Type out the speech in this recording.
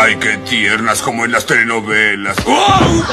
Ay, qué tiernas, como en las telenovelas. ¡Oh!